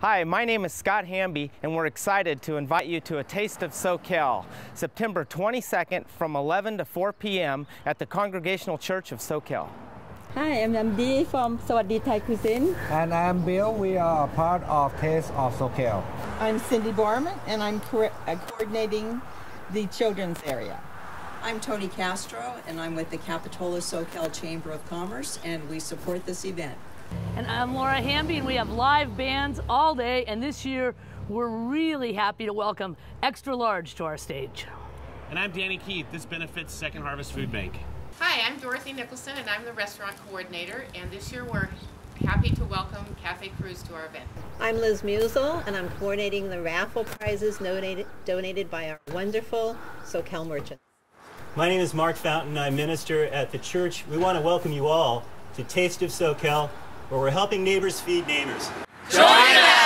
Hi, my name is Scott Hamby, and we're excited to invite you to a Taste of Soquel, September 22nd from 11 to 4 p.m. at the Congregational Church of Soquel. Hi, I'm Namdi from Sawadi Thai Cuisine. And I'm Bill. We are a part of Taste of Soquel. I'm Cindy Borman, and I'm co- uh, coordinating the children's area. I'm Tony Castro, and I'm with the Capitola Soquel Chamber of Commerce, and we support this event. And I'm Laura Hamby, and we have live bands all day. And this year, we're really happy to welcome Extra Large to our stage. And I'm Danny Keith. This benefits Second Harvest Food Bank. Hi, I'm Dorothy Nicholson, and I'm the restaurant coordinator. And this year, we're happy to welcome Cafe Cruz to our event. I'm Liz Musel, and I'm coordinating the raffle prizes donated, donated by our wonderful Soquel merchants. My name is Mark Fountain. I'm minister at the church. We want to welcome you all to Taste of Soquel, where we're helping neighbors feed neighbors. Join us!